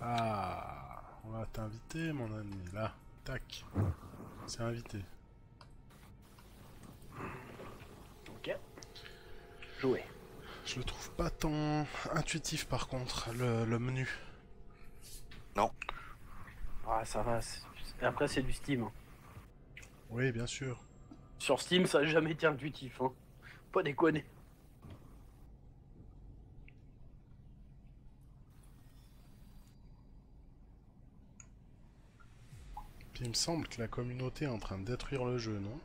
Ah, on va t'inviter, mon ami. Là, tac. C'est invité. Ok. Jouer. Je le trouve pas tant intuitif par contre, le, le menu. Ah, ça va. Après, c'est du Steam. hein. Oui, bien sûr. Sur Steam, ça a jamais été intuitif. Hein. Pas déconner. Il me semble que la communauté est en train de détruire le jeu, non?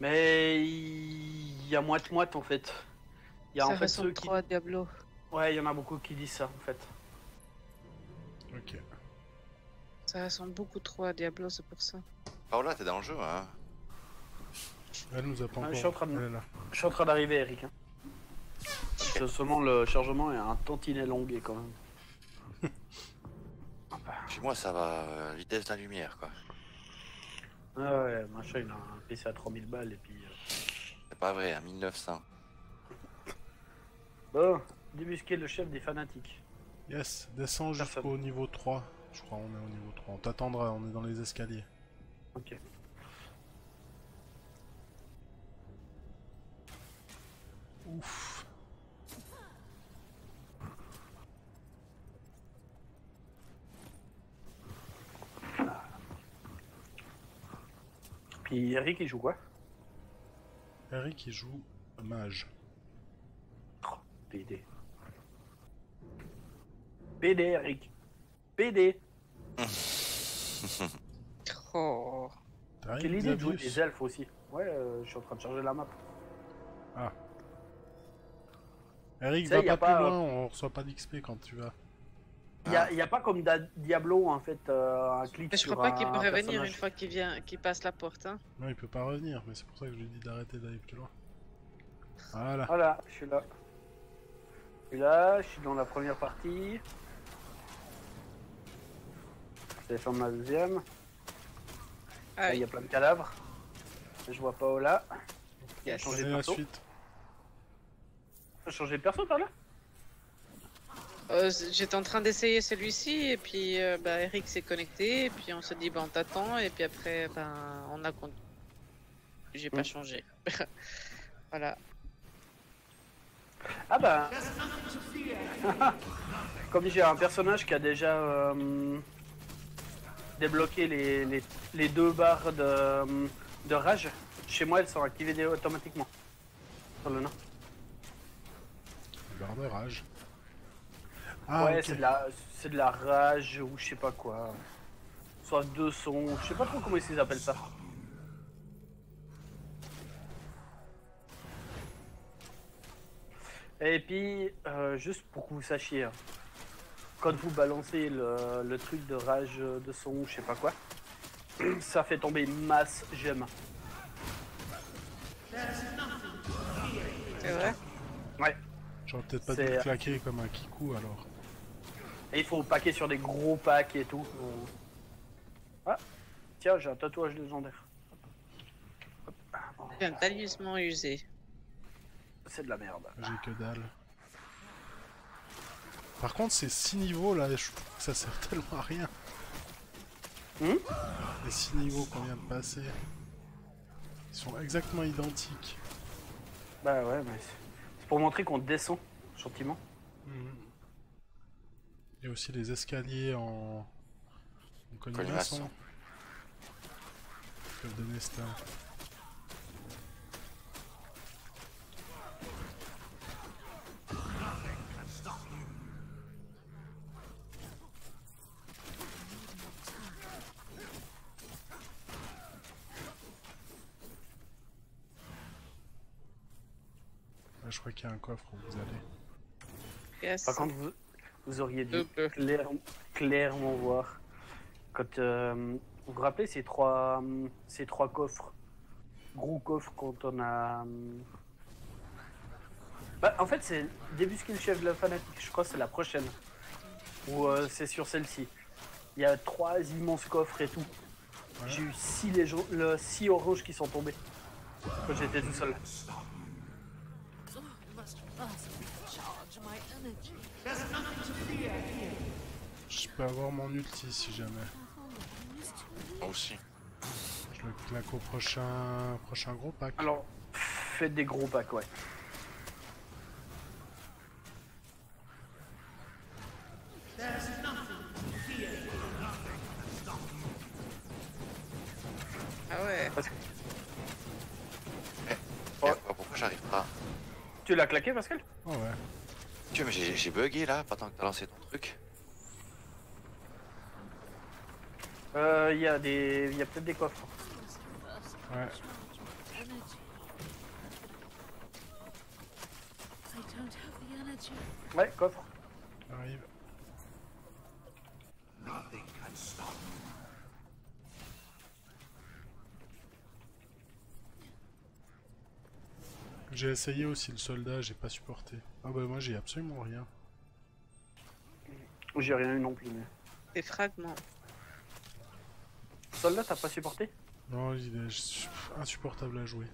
Mais il y a moite-moite en fait. Il y a Ça en fait ressemble ceux qui. trop à Diablo. Ouais, il y en a beaucoup qui disent ça en fait. Ok. Ça ressemble beaucoup trop à Diablo, c'est pour ça. Paola, t'es dans le jeu, hein? Elle nous a pas Ah, encore. je suis en train de- Elle est là. Je suis en train d'arriver, Eric. Hein. Le chargement est un tantinet longué quand même. Chez moi, ça va, euh, vitesse de la lumière, quoi. Ah ouais, machin, il a un PC à 3000 balles et puis. euh, C'est pas vrai, à 1900. Bon, débusquer le chef des fanatiques. Yes, descends Personne. jusqu'au niveau 3. Je crois on est au niveau 3. On t'attendra, on est dans les escaliers. Ok. Ouf. Puis Eric, il joue quoi? Eric il joue mage. PD. PD, Eric. PD. Oh. Quelle idée de jouer des elfes aussi. Ouais, euh, je suis en train de charger la map. Eric, Tu sais, va pas, plus pas, loin, on reçoit pas d'XP quand tu vas. Il y a, a pas comme Da- Diablo en fait euh, un clic Mais je sur crois pas qu'il un peut revenir personnage. une fois qu'il vient, qu'il passe la porte. Hein. Non, il peut pas revenir, mais c'est pour ça que je lui dis d'arrêter d'aller plus loin. Voilà. Voilà, je suis là. Je suis là, je suis dans la première partie. Je vais faire ma deuxième. Ah Là, il oui. y a plein de cadavres. Je vois pas là. Yes. changer de Allez, la perso. Changer de perso par là? Euh, J'étais en train d'essayer celui-ci et puis euh, bah, Eric s'est connecté et puis on se dit bah on t'attend et puis après ben on a con- j'ai pas Mm. changé. voilà. Ah bah. Comme j'ai un personnage qui a déjà euh, débloqué les, les, les deux barres de, de rage, chez moi elles sont activées automatiquement. Sur le nom. Barre de rage. Ah, ouais, c'est de, la, c'est de la rage ou je sais pas quoi. Soit deux sons, je sais pas trop comment ils appellent ça. Et puis, euh, juste pour que vous sachiez, hein, quand vous balancez le, le truc de rage de son ou je sais pas quoi, ça fait tomber masse gemmes. C'est vrai? Ouais. J'aurais peut-être pas dû le claquer comme un kikou alors. Et il faut packer sur des gros packs et tout. Ah, tiens, j'ai un tatouage légendaire. Hop. Bon, J'ai un talisman usé. C'est de la merde. J'ai que dalle. Par contre, ces 6 niveaux là, je trouve que ça sert tellement à rien. Hmm Les 6 niveaux qu'on vient de passer. Ils sont exactement identiques. Bah ouais, mais c'est pour montrer qu'on descend gentiment. Mhm. Il y a aussi les escaliers en, en colimaçon. Qui peuvent donner ça. Là, je crois qu'il y a un coffre où vous allez. Yes. Par contre, vous, vous auriez dû clair- clairement voir. Quand euh, vous vous rappelez ces trois, ces trois coffres, gros coffres quand on a. euh, Bah, en fait, c'est débusquer le chef de la fanatique. Je crois que c'est la prochaine. Ou euh, c'est sur celle-ci. Il y a trois immenses coffres et tout. J'ai eu six, légions, le, six oranges qui sont tombés quand j'étais tout seul. Peux avoir mon ulti si jamais. Moi aussi. Je le claque au prochain, prochain gros pack. Alors, faites des gros packs, ouais. Ah ouais. Parce que Et Ouais. pourquoi, j'arrive pas tu l'as claqué, Pascal? Oh ouais. Tu vois, mais j'ai j'ai bugué là pendant que t'as lancé ton truc. Euh, il y a des, il y a peut-être des coffres. Ouais. Ouais, coffre. Arrive. J'ai essayé aussi le soldat, j'ai pas supporté. Ah bah moi j'ai absolument rien. J'ai rien eu non plus. Mais... Des fragments. Soldat, t'as pas supporté Non, il est su- insupportable à jouer.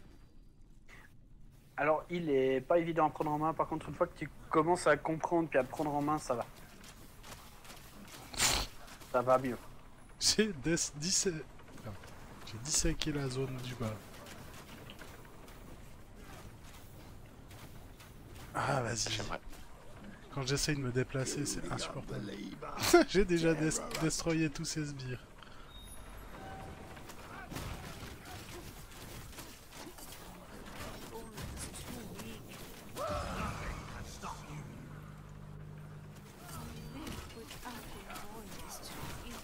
Alors, il est pas évident à prendre en main. Par contre, une fois que tu commences à comprendre puis à le prendre en main, ça va. Ça va mieux. J'ai dissé- disséqué la zone du bas. Ah vas-y. J'aimerais. Quand j'essaye de me déplacer, c'est insupportable. J'ai déjà des destroyé tous ces sbires. Without the void is too weak.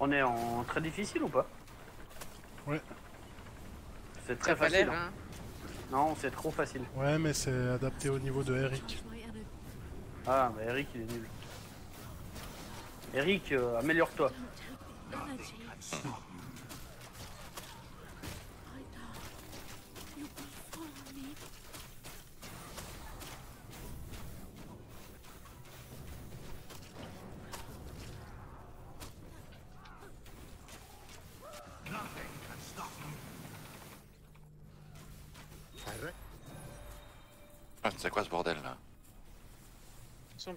On très difficile ou pas Ouais. C'est très facile. hein. hein. Non, c'est trop facile. Ouais, mais c'est adapté au niveau de Eric. Ah, mais Eric, il est nul. Eric, euh, améliore-toi.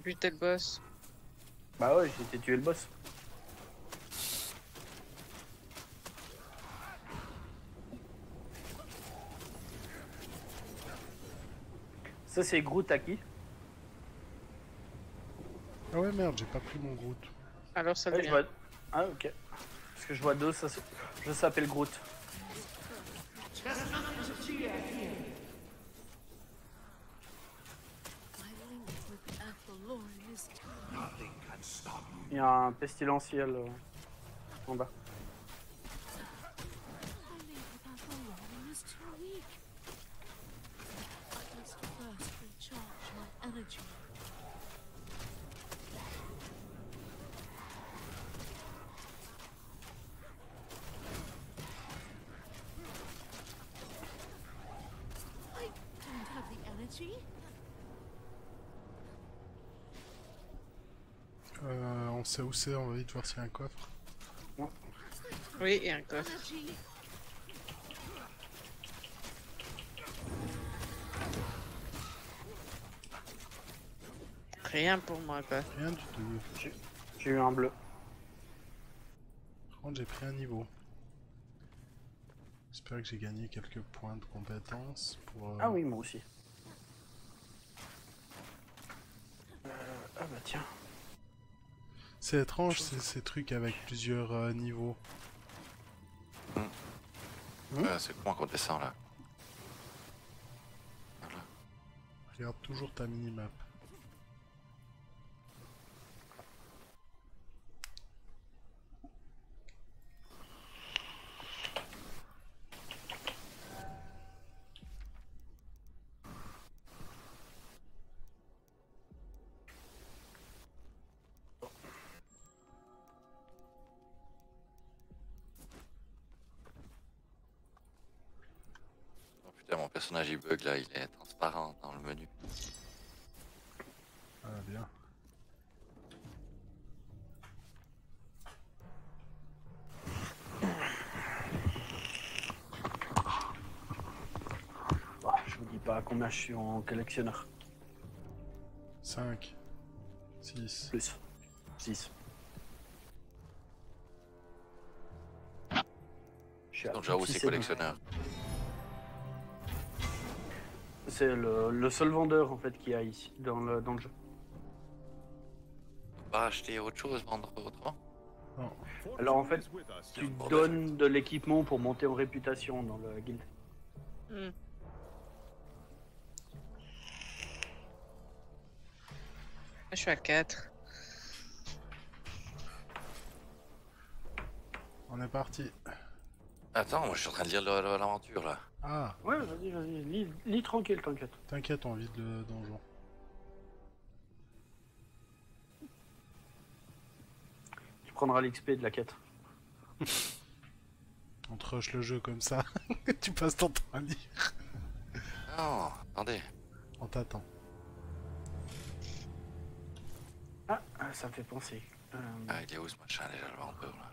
Son but est le boss. Bah ouais, j'ai tuer le boss. Ça, c'est Groot à qui Ah ouais, merde, j'ai pas pris mon Groot. Alors ça je devient. vois... ah, ok. Parce que je vois deux, ça, se- je s'appelle Groot. My link with Athlone is too Il y a un pestilentiel euh, en bas. On va vite voir s'il y a un coffre. Oui, et un coffre. Rien pour moi, quoi. Rien du tout. J'ai eu un bleu. Par contre, j'ai pris un niveau. J'espère que j'ai gagné quelques points de compétence pour... euh, Ah oui, moi aussi. Euh, ah bah tiens. C'est étrange ces, ces trucs avec plusieurs euh, niveaux. Euh, C'est comment qu'on descend là Voilà. Regarde toujours ta minimap. Il là, il est transparent dans le menu. Ah bien. Bah, je vous dis pas combien je suis en collectionneur. 5, 6. Plus. 6. Je suis à Donc j'avoue, six c'est demi. C'est le, le seul vendeur en fait qu'il y a ici dans le, dans le jeu. On pas acheter autre chose, vendre autrement Alors, en fait, Tu donnes de l'équipement pour monter en réputation dans le guild. Hmm. Je suis à 4. On est parti. Attends, moi je suis en train de lire l'aventure là. Ah, Ouais, vas-y, vas-y, lis, lis tranquille, t'inquiète. t'inquiète, on vide le donjon. Tu prendras l'XP de la quête. On te rush le jeu comme ça. tu passes ton temps à lire. Non, attendez. On t'attend. Ah, ah, ça me fait penser. Euh, Ah, il est où ce machin déjà le vendeur là?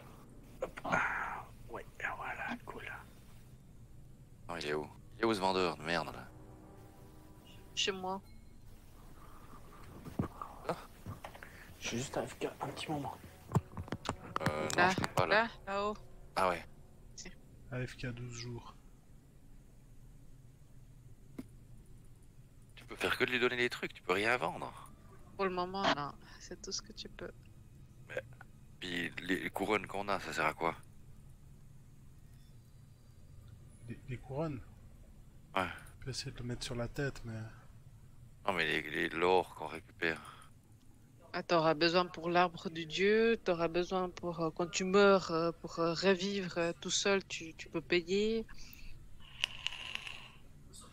ouais, ah, voilà, cool. Non, il est où? Il est où ce vendeur de merde là? Chez moi. Je suis juste AFK un petit moment. Euh, non, Là, je sais pas là. là, là-haut. Ah ouais. AFK 12 jours. Tu peux faire que de lui donner des trucs, tu peux rien vendre. Pour le moment, non. C'est tout ce que tu peux. Puis les, les couronnes qu'on a, ça sert à quoi? Les, couronnes Ouais. Je peux essayer de le mettre sur la tête, mais. Non mais les, les l'or qu'on récupère. Ah, t'auras besoin pour l'arbre du dieu, t'auras besoin pour euh, quand tu meurs, euh, pour euh, revivre euh, tout seul, tu, tu peux payer.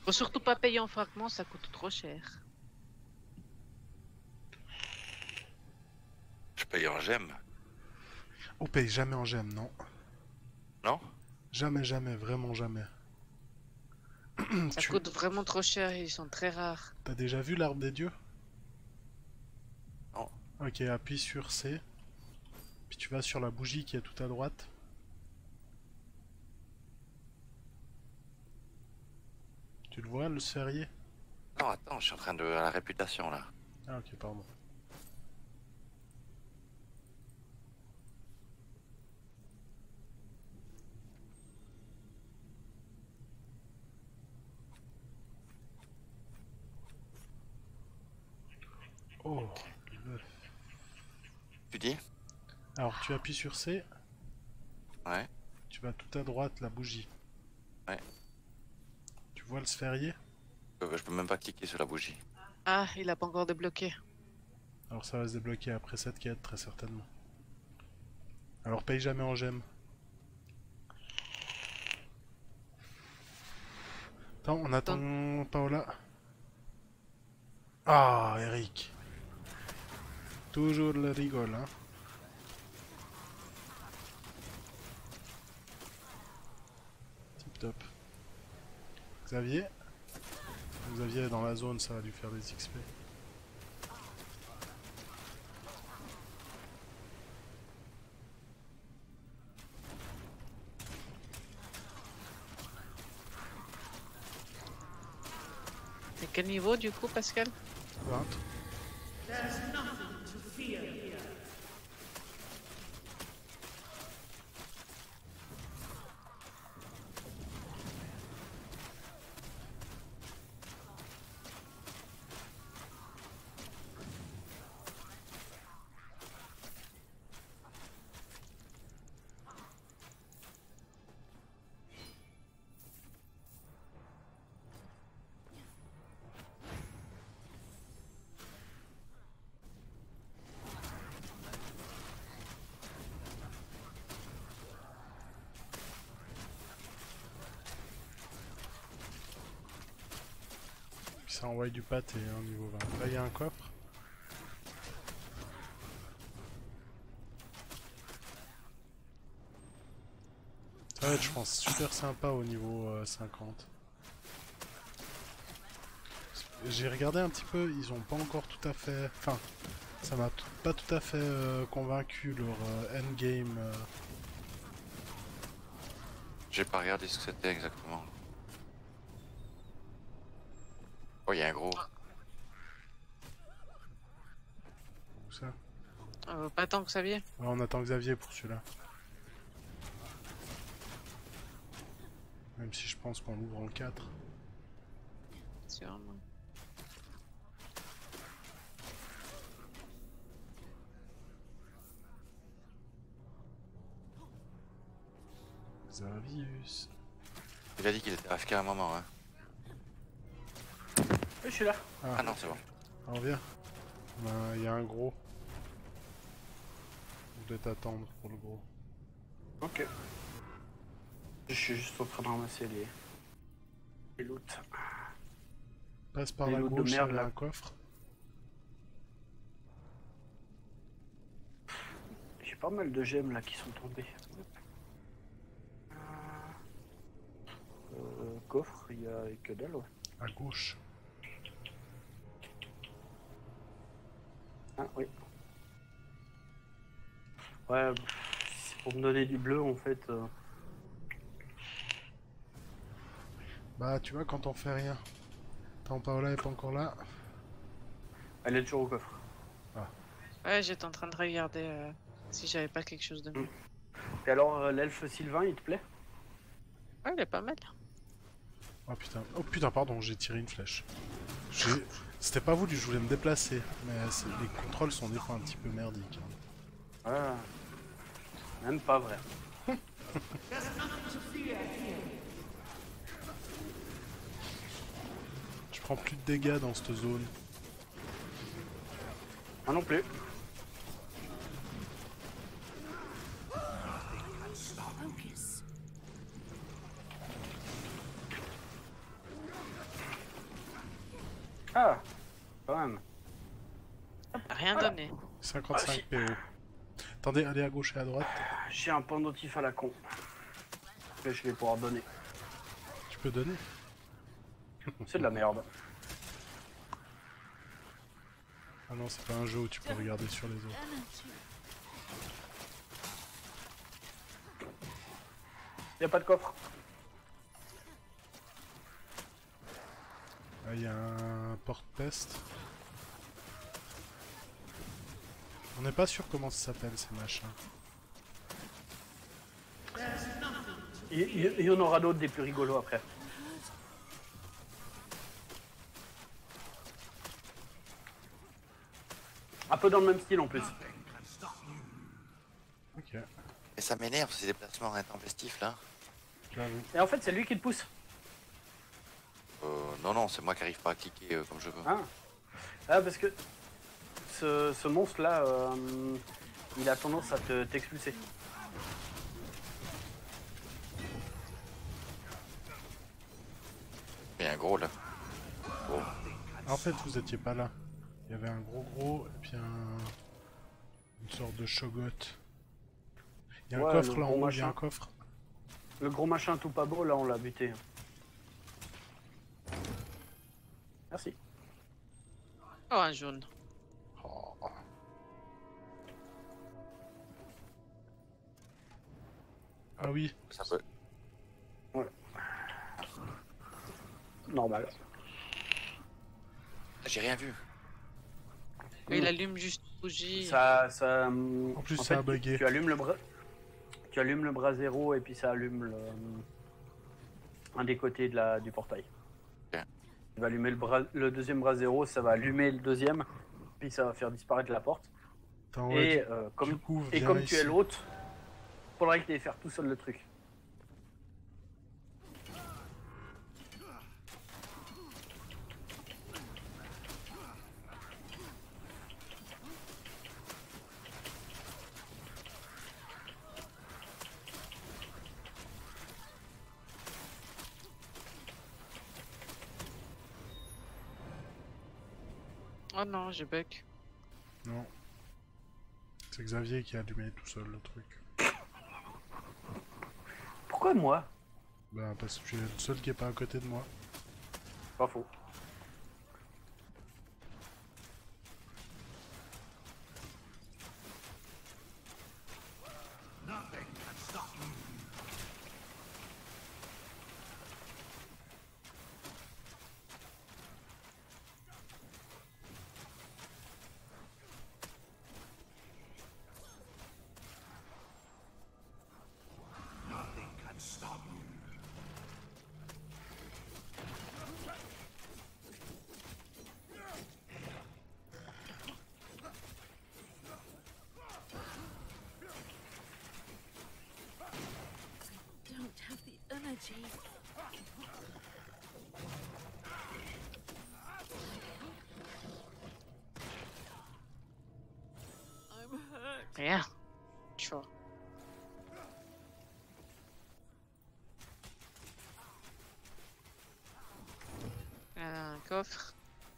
Faut surtout pas payer en fragments, ça coûte trop cher. Je paye en gemmes. On paye jamais en gemmes, non Non? Jamais, jamais, vraiment jamais. Ça Tu- coûte vraiment trop cher, ils sont très rares. T'as déjà vu l'arbre des dieux? Non. Ok, appuie sur C. Puis tu vas sur la bougie qui est tout à droite. Tu le vois, le sphérié Non, attends, je suis en train de la réputation là. Ah ok, pardon. Oh, le- Tu dis Alors tu appuies sur C, Ouais. tu vas tout à droite, la bougie. Ouais. Tu vois le sphérié Euh, Je peux même pas cliquer sur la bougie. Ah, il a pas encore débloqué. Alors ça va se débloquer après cette quête, très certainement. Alors paye jamais en gemmes. Attends, on attend Paola. Ah, Eric. Toujours le rigole, hein. Tip top. Xavier? Xavier est dans la zone, ça va lui faire des XP. C'est quel niveau du coup, Pascal? 20. Ça envoie du pâte et un niveau 20. Là, il y a un coffre. Être, je pense, super sympa au niveau euh, 50. J'ai regardé un petit peu, ils ont pas encore tout à fait... Enfin, ça m'a pas tout à fait euh, convaincu leur euh, endgame. euh. J'ai pas regardé ce que c'était exactement. Oh, il y a un gros. Où ça Euh, pas tant que Xavier. Ouais, On attend Xavier pour celui-là. Même si je pense qu'on l'ouvre en 4. Sûrement. Xavius. Il a dit qu'il était AFK à un moment. Hein. Oui, je suis là. Ah non, c'est bon. Alors viens. Ben, Il y a un gros. Vous devez t'attendre pour le gros. Ok. Je suis juste en train de ramasser les... Les loot. Passe par Les la de gauche, il y merde, a là. un coffre. J'ai pas mal de gemmes là qui sont tombées. Euh, coffre, il y a que dalle, ouais. À gauche. Ah oui. Ouais, pour me donner du bleu en fait. euh, Bah, tu vois, quand on fait rien. Tant Paola est pas encore là. Elle est toujours au coffre. Ouais, j'étais en train de regarder euh, si j'avais pas quelque chose de mieux. Et alors, euh, l'elfe Sylvain, il te plaît? Ouais, il est pas mal. Oh putain, oh putain, pardon, j'ai tiré une flèche. J'ai- C'était pas voulu, je voulais me déplacer. Mais les contrôles sont des fois un petit peu merdiques. hein. Ah. Même pas vrai. Je prends plus de dégâts dans cette zone. Moi non plus. Ah Quand même. Rien donné. 55 Ah. PO. Attendez, allez à gauche et à droite. J'ai un pendentif à la con. Que je vais pouvoir donner. Tu peux donner C'est de la merde. Ah non, c'est pas un jeu où tu peux regarder sur les autres. Y a pas de coffre. Ah, il y a un porte-peste. On n'est pas sûr comment ça s'appelle ces machins. Il y, en aura d'autres des plus rigolos après. Un peu dans le même style en plus. Ok, Et ça m'énerve ces déplacements intempestifs là. Et en fait, c'est lui qui te pousse. Non, non, c'est moi qui arrive pas à cliquer euh, comme je veux. Ah, ah parce que ce, ce monstre-là, euh, il a tendance à te t'expulser. Il y a un gros là. Oh, En fait, vous étiez pas là. Il y avait un gros gros et puis un... une sorte de shogot. Il y a un coffre le là en gros haut, il y a un machin. coffre. Le gros machin tout pas beau, là, on l'a buté. Merci. Oh, un jaune. Oh. Ah oui, ça peut. Normal. J'ai rien vu. Il allume juste une bougie. Ça, ça, hum, En plus, en ça a bugué. Tu allumes le bras, tu allumes le bras zéro et puis ça allume le, hum, un des côtés de la, du portail. Tu vas allumer le, bras, le deuxième bras zéro, ça va allumer le deuxième, puis ça va faire disparaître la porte. attends, et euh, comme, coup, et comme tu ici. es l'hôte, faudrait que tu faire tout seul le truc. Oh non, j'ai bug. Non. C'est Xavier qui a allumé tout seul le truc. Pourquoi moi? Ben, parce que tu es le seul qui est pas à côté de moi. Pas faux. Rien. Tu vois.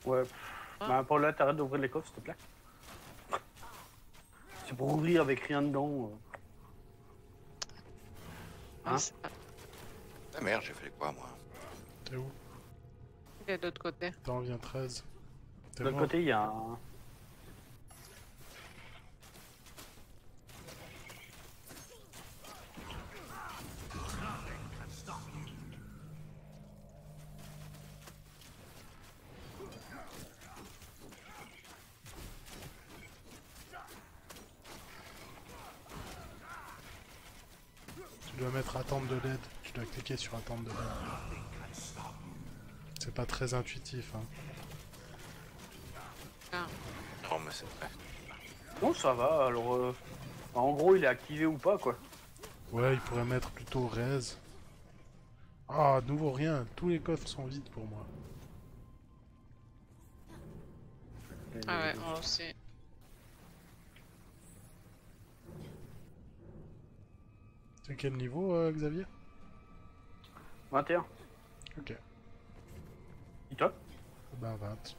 Ouais. Ah. Bah, pour là, t'arrêtes d'ouvrir les coffres, s'il te plaît. C'est pour ouvrir avec rien dedans. euh. Ah, Hein Ah merde, j'ai fait quoi moi? T'es où? Et de l'autre côté. T'en viens 13. T'es De l'autre côté, il y a un. Tu dois mettre attente de l'aide. Sur attente de l'aide. C'est pas très intuitif, hein. Non, mais c'est vrai. Non, ça va. Alors, euh, en gros, il est activé ou pas, quoi. Ouais, il pourrait mettre plutôt raise. Ah, de nouveau rien. Tous les coffres sont vides pour moi. Ah ouais, moi aussi. C'est quel niveau, euh, Xavier? 21. Ok. Et toi? Ben 20.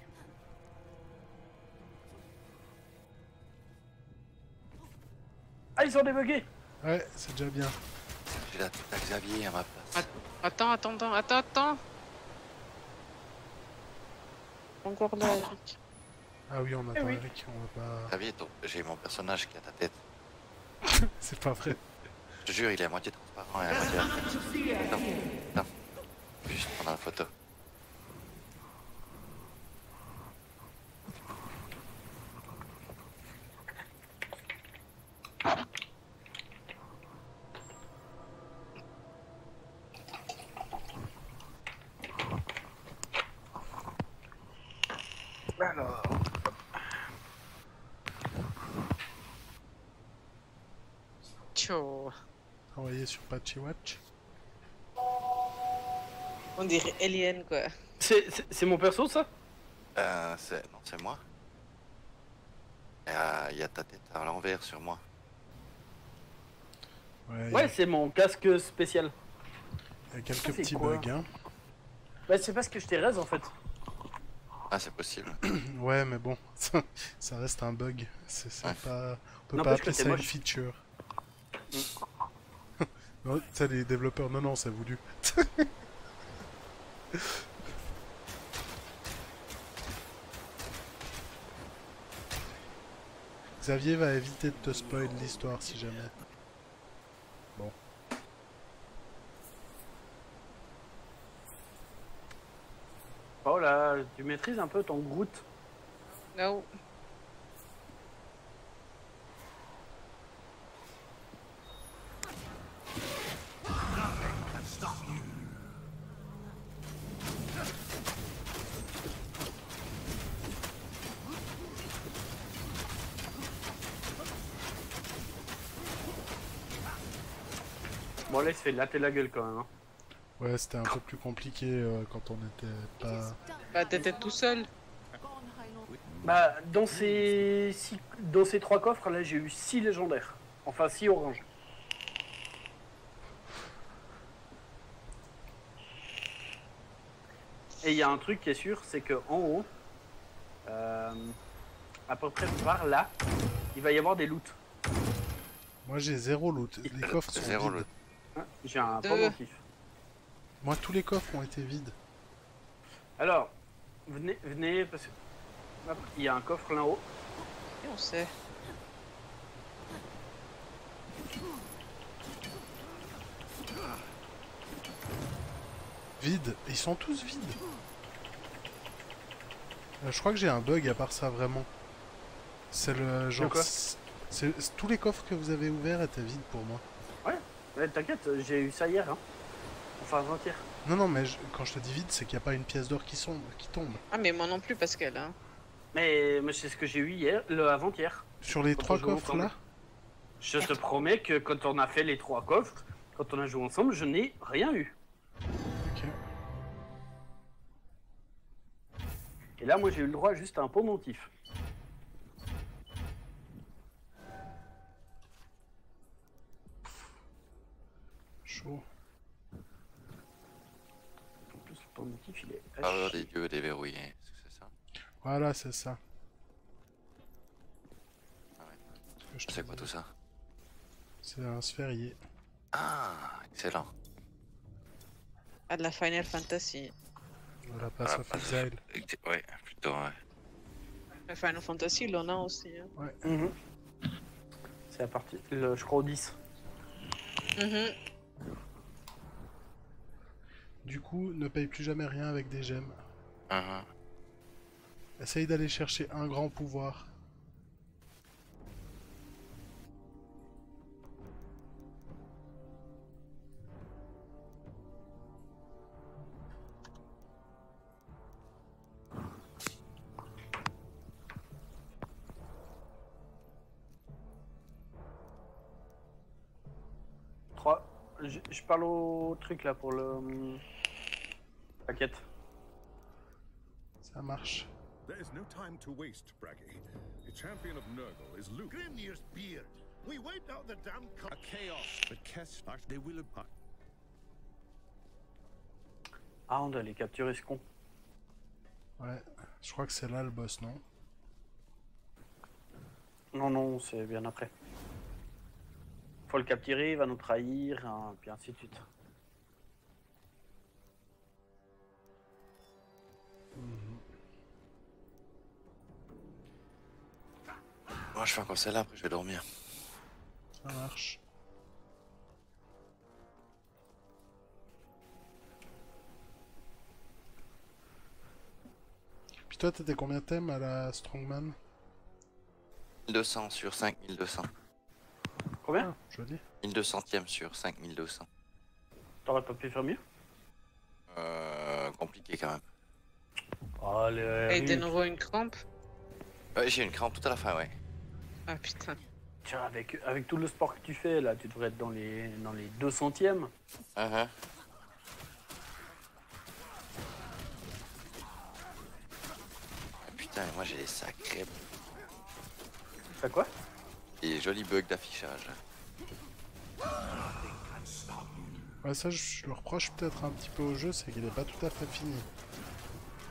Ah, ils sont débugués Ouais, c'est déjà bien. J'ai la tête à Xavier à ma place. Attends, attends, attends, attends, attends. Encore là, Eric. Ah oui, on attend Eh oui. Eric, on va pas... Xavier, j'ai mon personnage qui a ta tête. C'est pas vrai. Je te jure, il est à moitié transparent et à moitié Juste prendre la photo. Alors. Tcho. Envoyé sur Patchy Watch. On dirait Alien, quoi. C'est mon perso, ça? Euh, c'est... Non, c'est moi. Il y, a... il y a ta tête à l'envers sur moi. Ouais, a- c'est mon casque spécial. il y a quelques Ça, c'est petits quoi? bugs, hein. Bah, c'est parce que je t'ai raise, en fait. Ah, c'est possible. Ouais, mais bon, ça, ça reste un bug. C'est Ouais. pas... On peut pas que appeler ça une feature. non, ça, les développeurs, non, non, c'est voulu. Xavier va éviter de te spoil l'histoire si jamais. Oh là, tu maîtrises un peu ton Groot. No. Il se fait latter la gueule quand même. Hein. Ouais, c'était un peu plus compliqué euh, quand on n'était pas... Bah, t'étais tout seul. Bah, dans ces, six- dans ces trois coffres, là, j'ai eu 6 légendaires. Enfin, 6 oranges. Et il y a un truc qui est sûr, c'est que en haut, euh, à peu près par là, il va y avoir des loots. Moi j'ai zéro loot. Les coffres sont Zéro vides. loot. Hein, J'ai un Deux. pendentif. Moi tous les coffres ont été vides. Alors, venez, venez, parce que il y a un coffre là-haut. Et on sait. Vides. Ils sont tous vides. Euh, je crois que j'ai un bug à part ça vraiment. C'est le genre... c'est- tous les coffres que vous avez ouverts étaient vides pour moi. Ouais, T'inquiète, j'ai eu ça hier. Hein. Enfin, avant-hier. Non, non, mais je- quand je te dis vide, c'est qu'il n'y a pas une pièce d'or qui, sombre- qui tombe. Ah, mais moi non plus, Pascal. Hein. Mais, mais c'est ce que j'ai eu hier, le avant-hier. Sur les trois coffres là? Je te promets que quand on a fait les trois coffres, quand on a joué ensemble, je n'ai rien eu. Ok. Et là, moi, j'ai eu le droit juste à un pendentif. chaud. En plus, le point motif, il est. Ah, Parleur des dieux déverrouillé, est-ce que c'est ça Voilà, c'est ça. Ah ouais. C'est quoi tout ça C'est un sphérié. Ah, excellent. Ah, de la Final Fantasy. Voilà, passe ah, à Ouais, plutôt, ouais. La Final Fantasy, il en a aussi. Hein. Ouais. Mm -hmm. C'est la partie, le, je crois, au 10. Mm -hmm. Du coup, ne paye plus jamais rien avec des gemmes. Mhm. Essaye d'aller chercher un grand pouvoir. Parle au truc là pour le. La quête. Ça marche. There is no time to waste, Braggy. The champion of Nurgle is Luke. Grimnir's beard. We wiped out the damn co- A chaos, but Kess, they will apart. Ah, on doit les capturer ce con. Ouais. Je crois que c'est là le boss, non? Non, non, c'est bien après. Faut le capturer, il va nous trahir, hein, puis ainsi de suite. Moi, je fais encore celle-là, après je vais dormir. Ça marche. Puis toi, t'étais combien de thèmes à la Strongman? 1200 sur 5200. Combien Joli. 1200ème sur 5200. T'aurais pas pu faire mieux? Euh, compliqué quand même. Oh, le. Et de nouveau une crampe? Ouais, j'ai une crampe tout à la fin, ouais. Ah putain. Tiens, avec, avec tout le sport que tu fais là, tu devrais être dans les, dans les 200e. Mhm. Ah, Putain, moi j'ai des sacrés T'as quoi? Et jolis bugs d'affichage. Ouais, ça, je le reproche peut-être un petit peu au jeu, c'est qu'il est pas tout à fait fini.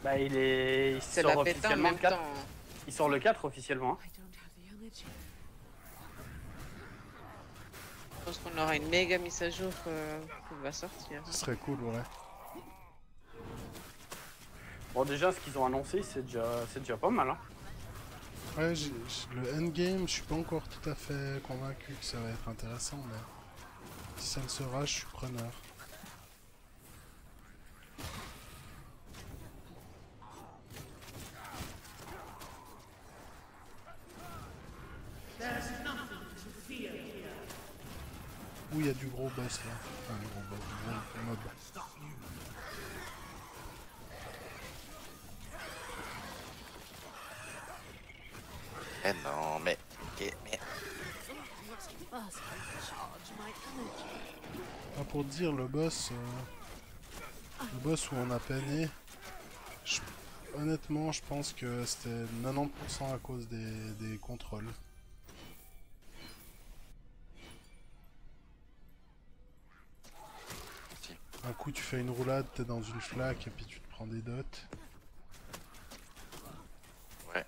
Bah, il est. Il sort la bêta en officiellement même le 4. temps. Il sort le 4 officiellement. hein. Je pense qu'on aura une méga mise à jour euh, qui va sortir. Ce serait cool, ouais. Bon, déjà, ce qu'ils ont annoncé, c'est déjà, c'est déjà pas mal. Hein. Ouais, le endgame, je suis pas encore tout à fait convaincu que ça va être intéressant, mais si ça le sera, je suis preneur. Où il y a du gros boss là. Enfin, du gros boss, du gros mob. Eh non, mais. ok, mais. Must recharge my energy. Ah, pour dire, le boss, euh, le boss où on a peiné, je- honnêtement, je pense que c'était 90% à cause des, des contrôles. Un coup, tu fais une roulade, t'es dans une flaque et puis tu te prends des dots. Ouais.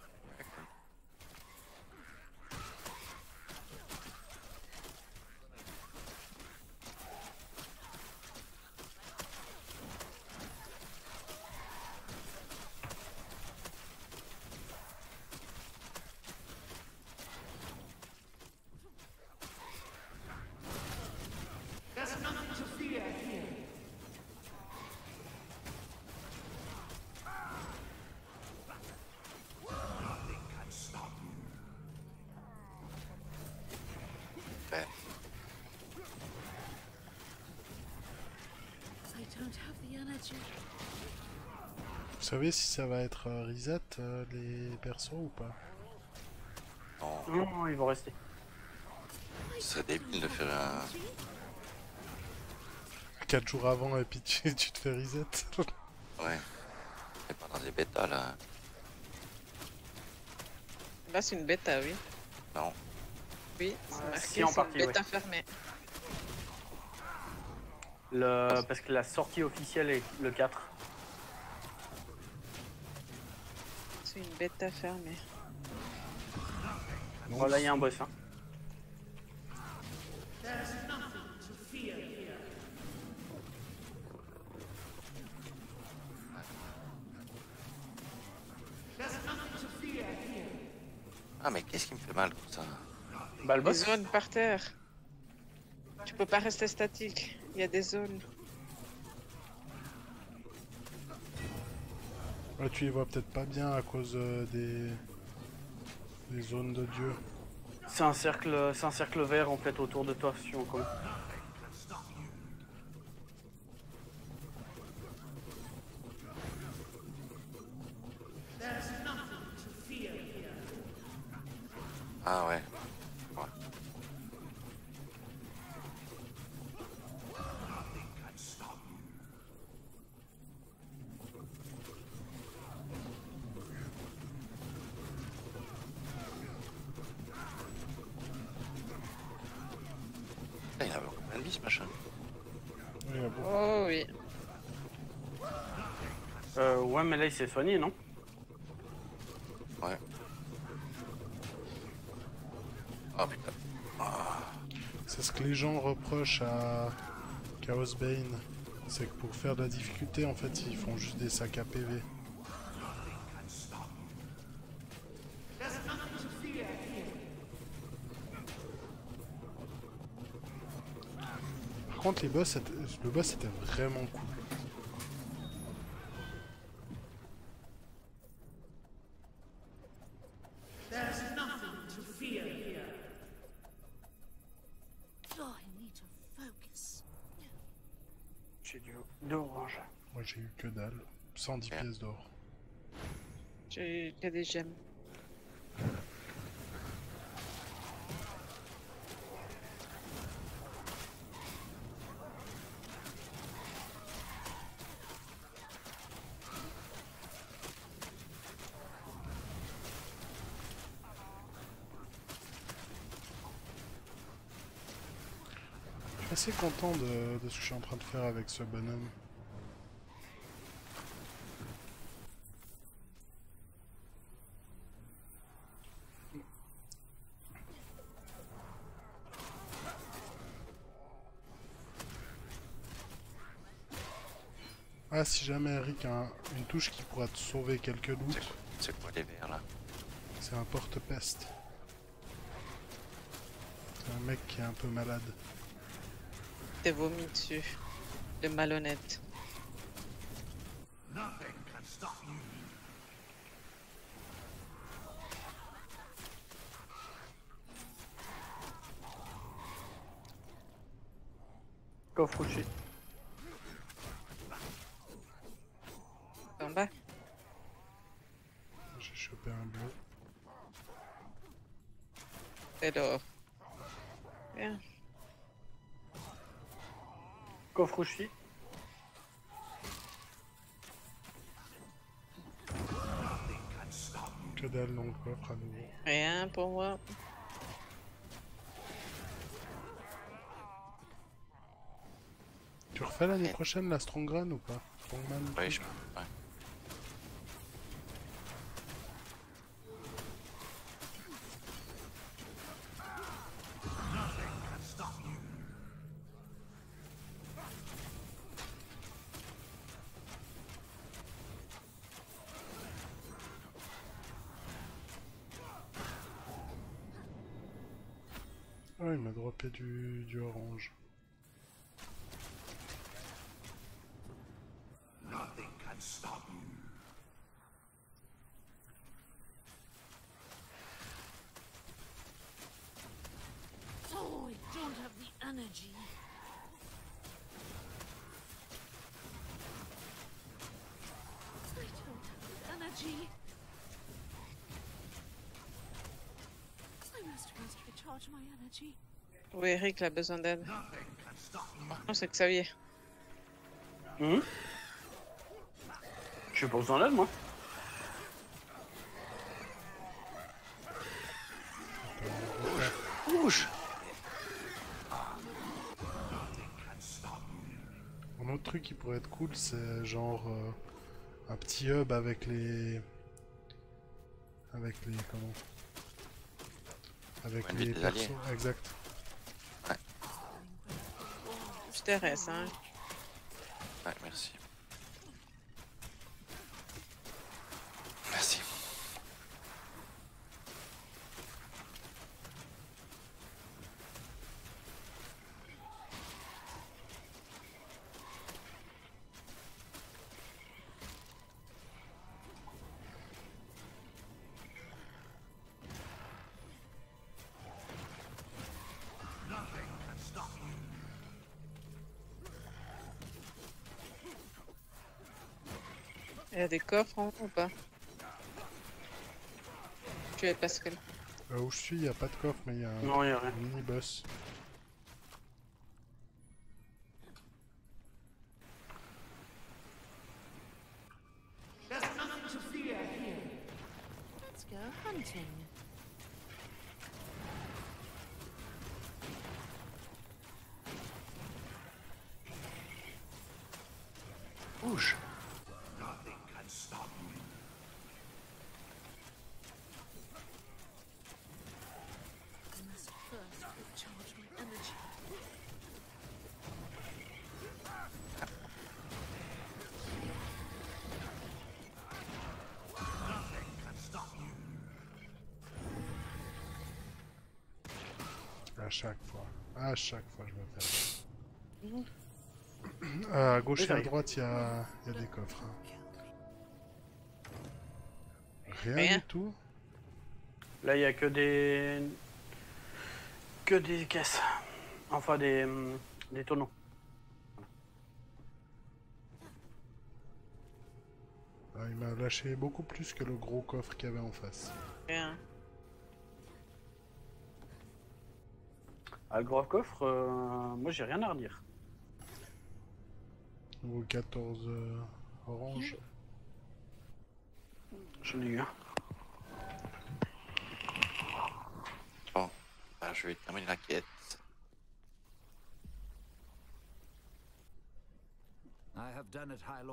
Ouais. I don't have the energy. Vous savez si ça va être euh, reset euh, les persos ou pas Non, Non, non, ils vont rester. ce serait débile de faire un. 4 jours avant et puis tu, tu te fais reset Ouais. Et pas dans des bêtas là. Là, c'est une bêta, oui. Non. Oui, c'est Ouais, marqué, si, en c'est partie, bêta fermée. Le... Parce que la sortie officielle est le 4. c'est une bête à. Non, Voilà, il y a un boss. Hein. Ah, mais qu'est-ce qui me fait mal tout ça? Bah, le Des boss. zones par terre. Tu peux pas rester statique. Il y a des zones. Ouais, tu les vois peut-être pas bien à cause euh, des... zones de Dieu. C'est un cercle, c'est un cercle vert en fait autour de toi si tu en connais. Ah ouais. Ouais. Ah, Il a beaucoup plein de vie ce machin. Oui, ah bon. Oh oui. Euh, ouais, mais là il s'est soigné, non? Ouais. Oh putain. C'est ce que les gens reprochent à Chaos Bane. C'est que pour faire de la difficulté, en fait, ils font juste des sacs à PV. Par contre, les boss, le boss était vraiment cool. J'ai eu que dalle. 110 Ouais. pièces d'or. J'ai eu que des gemmes. Je suis assez content de, de ce que je suis en train de faire avec ce bonhomme. Si jamais Eric a un- une touche qui pourra te sauver quelques C'est quoi, c'est quoi les verts là? C'est un porte-peste. C'est un mec qui est un peu malade. T'es vomi dessus. Le malhonnête. Kofruchi. En bas. J'ai chopé un bleu. Et l'or. Bien. Kofruchi. Que dalle dans le coffre à nouveau. Rien pour moi. Tu refais l'année prochaine la Strongrun ou pas? Strongman Oui, je... ouais. Ah, il m'a droppé du, du orange. Oh, I don't have the energy. I don't have the energy. I must first recharge my energy. Oui, Eric a besoin d'aide. Non, c'est Xavier. Hum J'ai pas besoin d'aide, moi. Rouge Un autre truc qui pourrait être cool, c'est genre euh, un petit hub avec les avec les comment? Avec les alliés. persos, exact. Hein. Ouais. Merci. Des coffres en haut ou pas Tu es Pascal. Là où je suis, il n'y a pas de coffre, mais il y a un rien. mini-boss. Let's chaque fois. À chaque fois, je me perds. à gauche et à droite, il y a, il y a des coffres. hein. Rien, Rien. du tout. Là, il y a que des. que des caisses. Enfin, des. des tonneaux. Ah, il m'a lâché beaucoup plus que le gros coffre qu'il y avait en face. Rien. Le gros coffre, euh, moi, j'ai rien à redire. Niveau 14 euh, orange. J'en ai eu un. Bon, bah, je vais terminer la quête. I have done it, High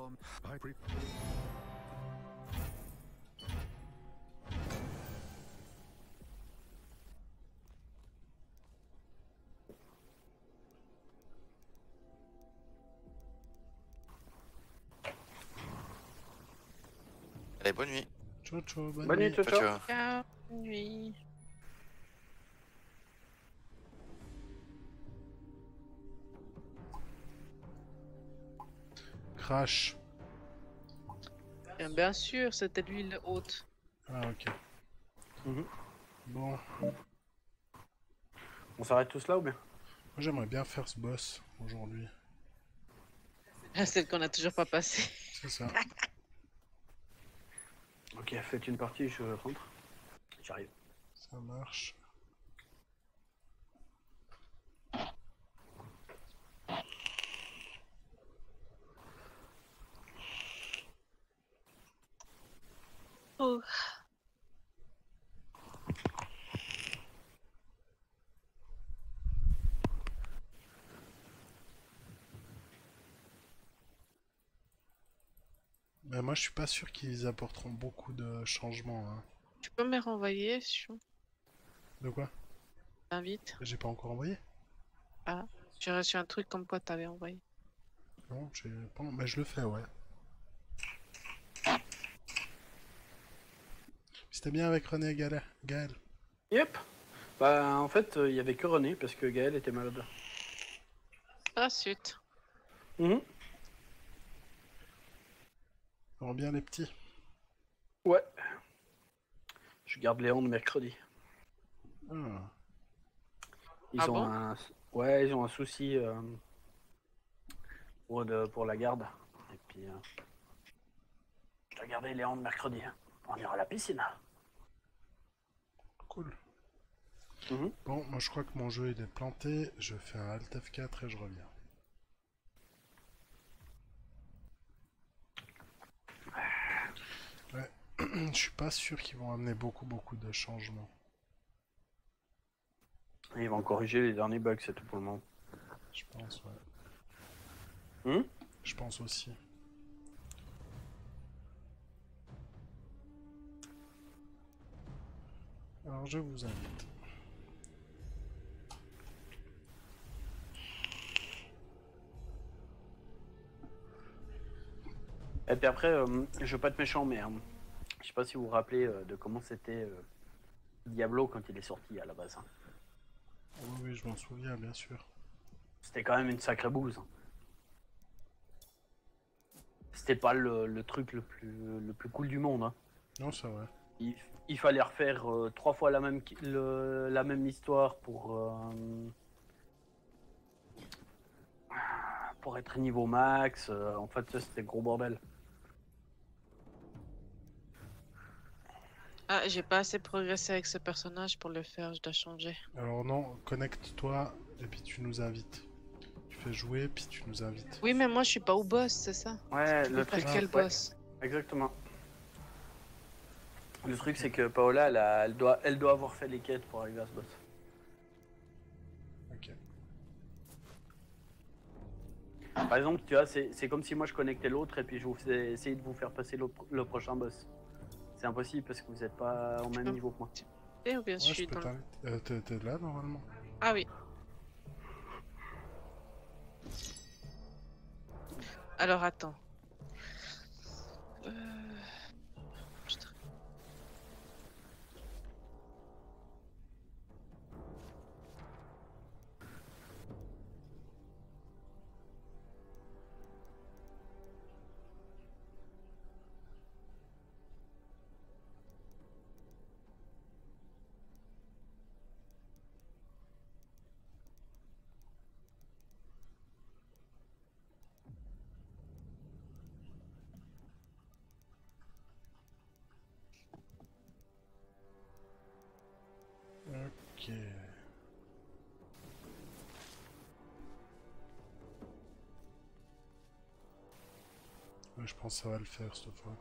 Ciao, bonne Bonne nuit, nuit. ciao. Bonne nuit. Crash. Bien, bien sûr, c'était l'huile haute. Ah, ok. Bon, On s'arrête tous là ou bien? Moi j'aimerais bien faire ce boss aujourd'hui. Celle qu'on a toujours pas passée. C'est ça. Ok, faites une partie, je rentre. J'arrive. Ça marche. Oh. Mais moi je suis pas sûr qu'ils apporteront beaucoup de changements. hein. Tu peux me renvoyer, Chou De quoi? T'invites. J'ai pas encore envoyé? J'ai reçu un truc comme quoi t'avais envoyé. Non, j'ai pas. Mais je le fais, ouais. C'était bien avec René et Gaël. Gaël. Yep. Bah, en fait, euh, il y avait que René parce que Gaël était malade. Ah, zut. Mhm. Rend bien les petits. Ouais. Je garde Léon de mercredi. Ah. Ils Ah ont bon un. Ouais, ils ont un souci euh, pour, de- pour la garde. Et puis. euh, Je dois garder Léon de mercredi. On ira à la piscine. Cool. Mhm. Bon, moi je crois que mon jeu il est planté. Je fais un Alt F4 et je reviens. Ouais. Je suis pas sûr qu'ils vont amener beaucoup beaucoup de changements. Ils vont corriger les derniers bugs, c'est tout pour le moment. Je pense, ouais. Hmm? Je pense aussi. Alors je vous invite. Et puis après, euh, je veux pas être méchant, mais euh, je sais pas si vous vous rappelez euh, de comment c'était euh, Diablo quand il est sorti à la base. hein. Oui, oui, je m'en souviens, bien sûr. C'était quand même une sacrée bouse. hein. C'était pas le, le truc le plus, le plus cool du monde. hein. Non, c'est vrai. Il, il fallait refaire euh, trois fois la même, le- la même histoire pour, euh, pour être niveau max. en fait, ça, c'était gros bordel. Ah, j'ai pas assez progressé avec ce personnage pour le faire, je dois changer. Alors non, connecte-toi et puis tu nous invites. Tu fais jouer puis tu nous invites. Oui, mais moi je suis pas au boss, c'est ça? Ouais, Tu le truc, quel ouais, boss? Exactement. Le truc, c'est que Paola, elle, a- elle doit, elle doit avoir fait les quêtes pour arriver à ce boss. Ok. Par exemple, tu vois, c'est comme si moi je connectais l'autre et puis je vous faisais essayer de vous faire passer le, le prochain boss. C'est impossible parce que vous n'êtes pas au même niveau que moi. Eh, ou bien Ouais, je suis dans... Euh, T'es là normalement Ah oui. Alors attends. Pense que ça va le faire cette fois.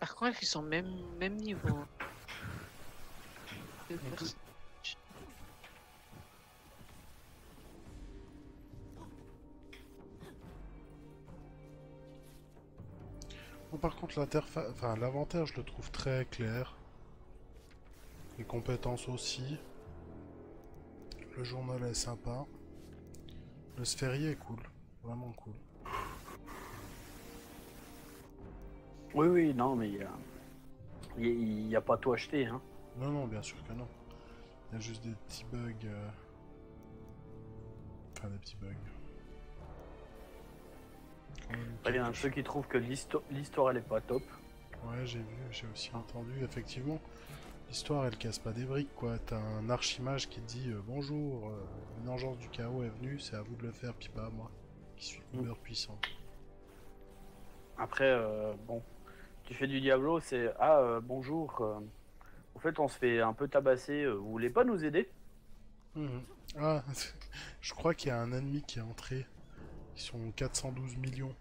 Par contre, ils sont même, même niveau. hein. Deux personnes. Par contre, l'interface, enfin l'inventaire, je le trouve très clair. Les compétences aussi. Le journal est sympa. Le sphérié est cool, vraiment cool. Oui, oui, non, mais il y a, a pas tout acheté. Hein. Non, non, bien sûr que non. Il y a juste des petits bugs. euh, Enfin, des petits bugs. Il y a un quelque ceux qui trouvent que l'histo- l'histoire elle est pas top. Ouais, j'ai vu, j'ai aussi entendu, effectivement. L'histoire, elle casse pas des briques, quoi. T'as un archimage qui te dit euh, Bonjour, euh, une engeance du chaos est venue, c'est à vous de le faire, puis pas à moi, qui suis Mm. uber puissant. Après, euh, bon, tu fais du Diablo, c'est Ah, bonjour. en fait, on se fait un peu tabasser. vous voulez pas nous aider? Mhm. Ah, je crois qu'il y a un ennemi qui est entré. Ils sont 412 millions.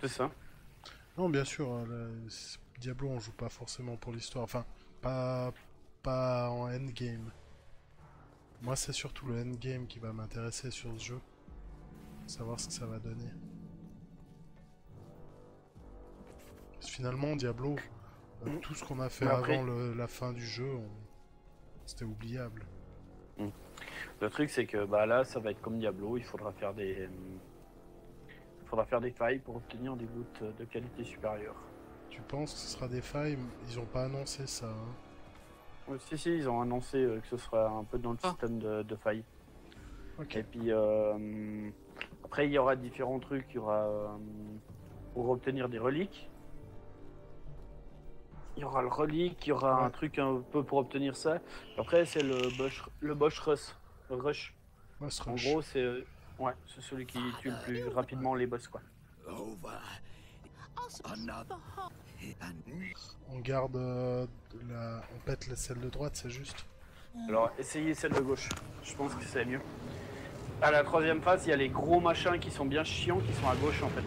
C'est ça. Non, bien sûr, le- c'est- Diablo, on joue pas forcément pour l'histoire. Enfin, pas, pas en endgame. Moi, c'est surtout le endgame qui va m'intéresser sur ce jeu. Savoir ce que ça va donner. Parce que finalement, Diablo, euh, tout ce qu'on a fait après- avant le- la fin du jeu, on- c'était oubliable. Le truc, c'est que bah, là, ça va être comme Diablo. Il faudra faire des. Il faudra faire des failles pour obtenir des gouttes de qualité supérieure. Tu penses que ce sera des failles? Ils ont pas annoncé ça. hein. Euh, Si, si, ils ont annoncé euh, que ce sera un peu dans le Ah. système de, de failles. Et puis, euh, après, il y aura différents trucs. Il y aura euh, pour obtenir des reliques. Il y aura le relique, il y aura un truc un peu pour obtenir ça. Après, c'est le Bosch, le Bosch Rush. Rush. Boss En rush. gros, c'est euh, ouais, c'est celui qui tue le plus rapidement les boss, quoi. On garde euh, la... On pète la celle de droite, c'est juste Alors, essayez celle de gauche. Je pense que c'est mieux. À la troisième phase, il y a les gros machins qui sont bien chiants, qui sont à gauche en fait.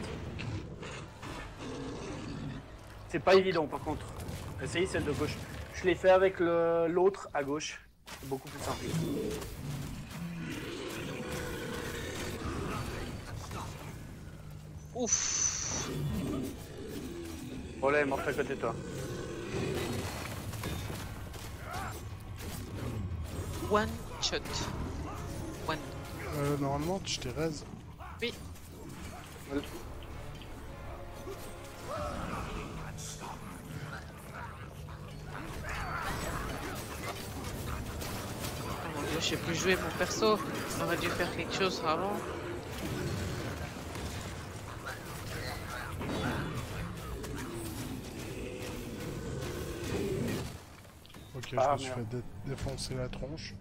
C'est pas évident par contre. Essayez celle de gauche. Je l'ai fait avec le- l'autre à gauche. C'est beaucoup plus simple. Ouf. Bon là, est morte à côté de toi. One shot. One. Euh, normalement, je t'ai raise. Oui. Oh sais plus jouer mon perso. J'aurais dû faire quelque chose avant. Ok, Ah, je me suis merde. fait dé- défoncer la tronche.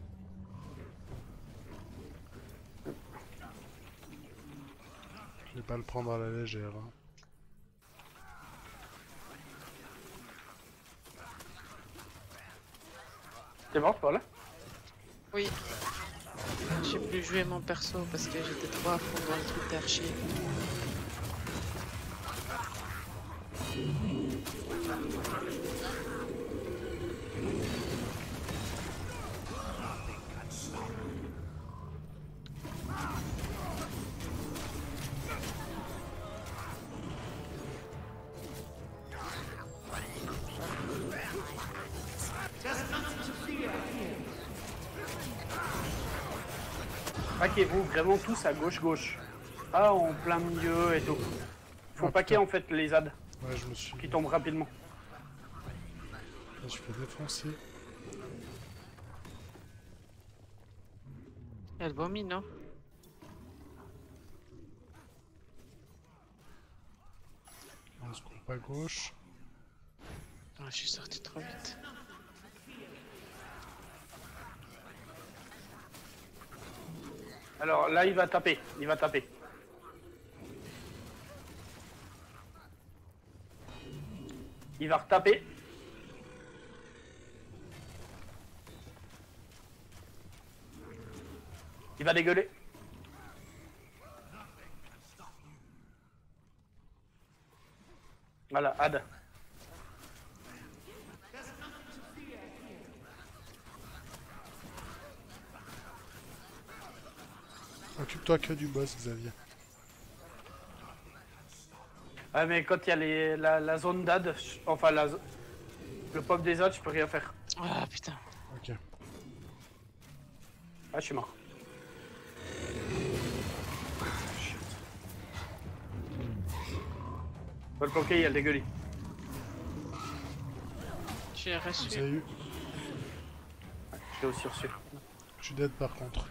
Je vais pas le prendre à la légère. hein. T'es morte, voilà Oui. J'ai plus joué mon perso parce que j'étais trop à fond dans le truc d'archi. Tous à gauche-gauche. Pas en plein milieu et tout. Faut Ah, paquer en fait les ZAD Ouais, je me suis. qui tombent rapidement. Je fait défoncer. Elle vomit, non? On se coupe à gauche. Ah, Je suis sorti trop vite. Alors là, il va taper. Il va taper. Il va retaper. Il va dégueuler. Voilà, Ad. Occupe-toi que du boss, Xavier. Ouais, mais quand il y a les, la, la zone d'ad, enfin la, le pop des autres, je peux rien faire. Ah putain. Ok. Ah, je suis mort. Faut le poker, il y a le dégueulis. J'ai reçu. Je aussi reçu. Je suis dead par contre.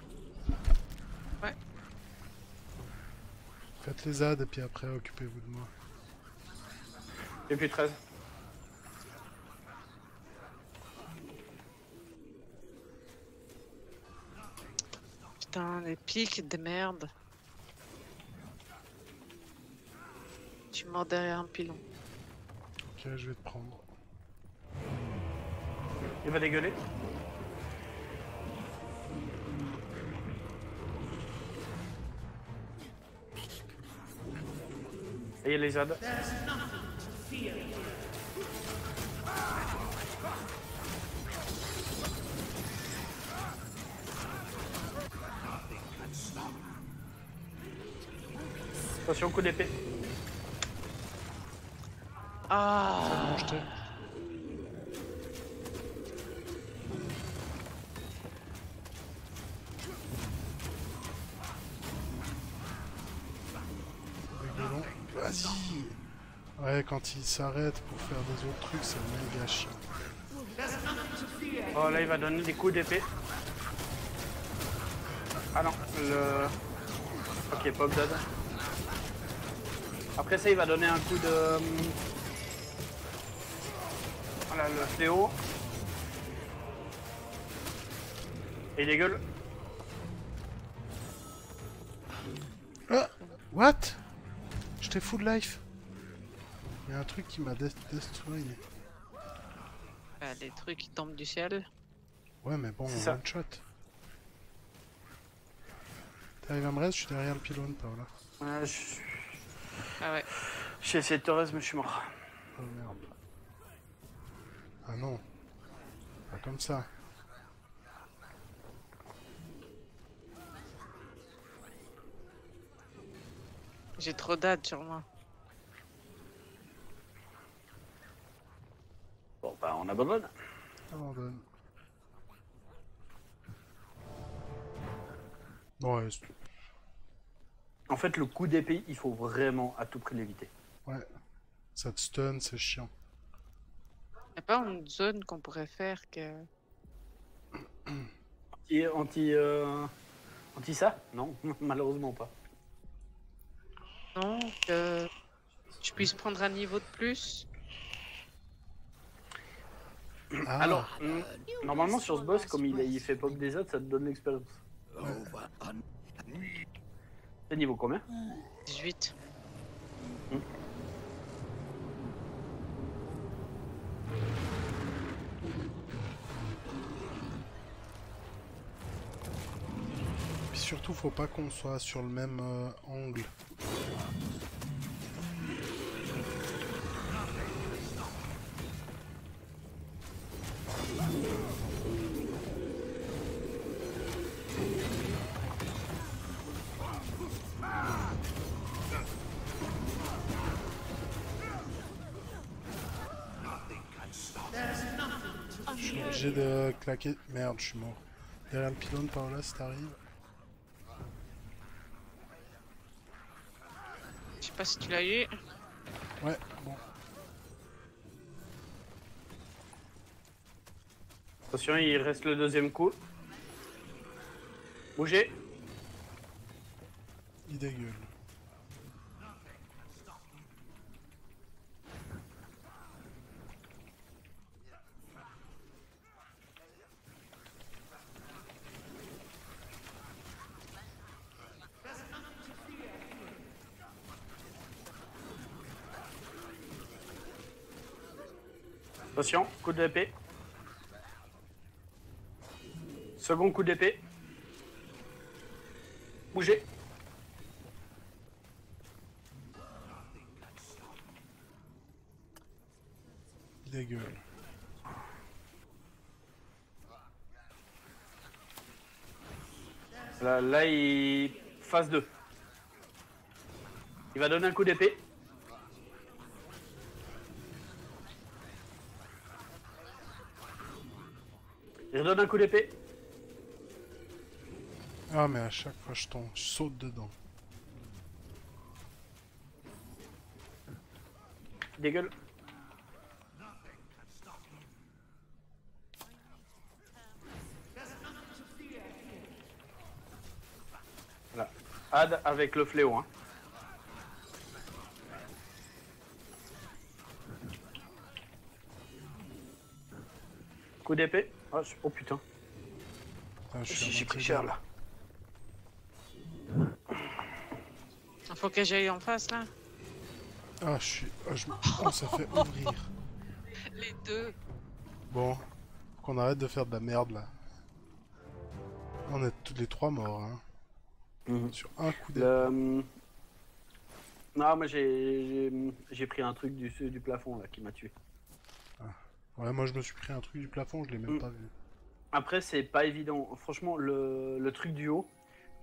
Faites les ZAD et puis après occupez-vous de moi. J'ai plus 13. Putain, les pics de merde. Je suis mort derrière un pilon. Ok, je vais te prendre. Il va dégueuler. Et il y a les ZAD. Attention, coup d'épée. Ah Ouais, quand il s'arrête pour faire des autres trucs, c'est méga chiant. Oh là, il va donner des coups d'épée. Ah non, le. Ok, pop dead. Après ça, il va donner un coup de. hum, Voilà, le fléau. Et il dégueule. Ah What? J'étais full life un truc qui m'a destroy. Les ah, trucs qui tombent du ciel. Ouais, mais bon, on one shot. T'arrives à me reste, je suis derrière le pylône, Paola. Ah, je... ah ouais. J'ai essayé de te reste, mais je suis mort. Oh merde. Ah non. Pas comme ça. J'ai trop d'âge sur moi. Bon, bah, on abandonne. Abandonne. Ouais, c'est- En fait, le coup d'épée, il faut vraiment à tout prix l'éviter. ouais. Ça te stun, c'est chiant. Y'a pas une zone qu'on pourrait faire que. Anti, anti, euh, anti ça? Non, malheureusement pas. Non, que je puisse prendre un niveau de plus. Ah, Alors, mm, normalement sur ce boss, comme il, il fait que des autres, ça te donne l'expérience. C'est niveau combien 18. Puis surtout, faut pas qu'on soit sur le même euh, angle. De claquer. Merde, je suis mort. Derrière le pylône, par là, si t'arrives. Je sais pas si tu l'as eu. Ouais, bon. Attention, il reste le deuxième coup. Bougez. Il dégueule. Attention, coup d'épée. Second coup d'épée. Bougez. Dégueule. Là, là, il... Phase 2. Il va donner un coup d'épée. Il redonne un coup d'épée. Ah, mais à chaque fois, je tombe. Je saute dedans. Dégueule. Voilà. Ad avec le fléau. Hein. Coup d'épée. Ah, je- oh putain. Ah, à J'ai pris cher là. Faut que j'aille en face là. Ah, je suis. Ah, je... me- Oh, ça fait ouvrir. Les deux. Bon, faut qu'on arrête de faire de la merde là. On est tous les trois morts, hein. Mhm. Sur un coup d'épée. Le... hum, Non, moi j'ai j'ai- j'ai pris un truc du, du plafond là qui m'a tué. Ouais, moi je me suis pris un truc du plafond, je l'ai même Mm. pas vu. Après, c'est pas évident. Franchement, le, le truc du haut,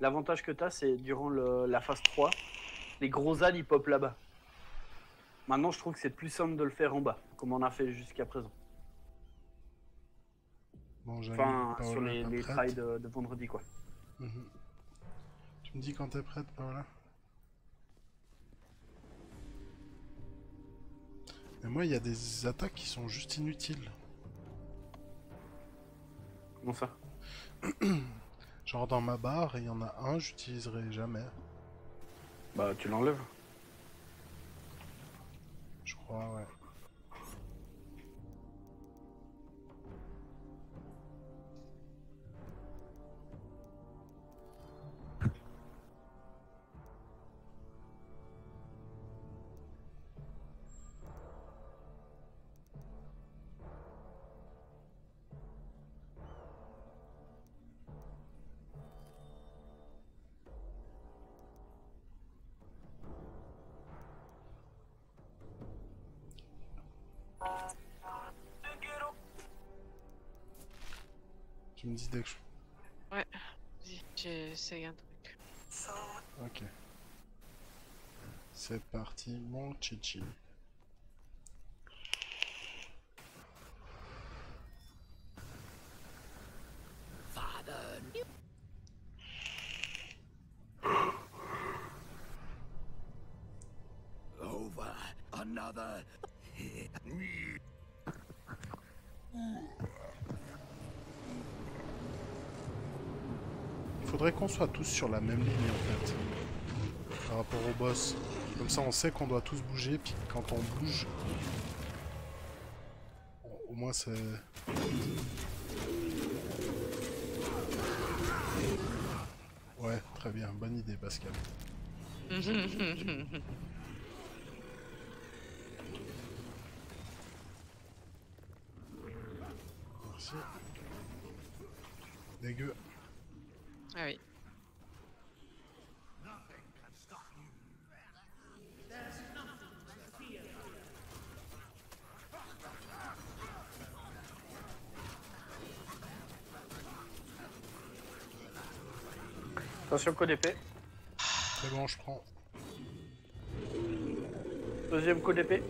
l'avantage que t'as, c'est durant le- la phase 3, les gros ânes ils pop là-bas. Maintenant, je trouve que c'est plus simple de le faire en bas, comme on a fait jusqu'à présent. Bon, Enfin, sur les, les trails de, de vendredi, quoi. Mhm. Tu me dis quand t'es prête, Paola? Mais moi, il y a des attaques qui sont juste inutiles. Comment ça Genre dans ma barre, il y en a un, j'utiliserai jamais, Bah, tu l'enlèves. je crois, ouais. Je... Vas-y, J'essaye un truc. Ok. C'est parti, mon chichi. Over another. faudrait qu'on soit tous sur la même ligne en fait. Par rapport au boss. Comme ça on sait qu'on doit tous bouger, puis quand on bouge... Au moins c'est... Ouais, très bien, bonne idée Pascal. Merci. Dégueu. Ah oui. Attention coup d'épée. C'est bon, je prends. Deuxième coup d'épée.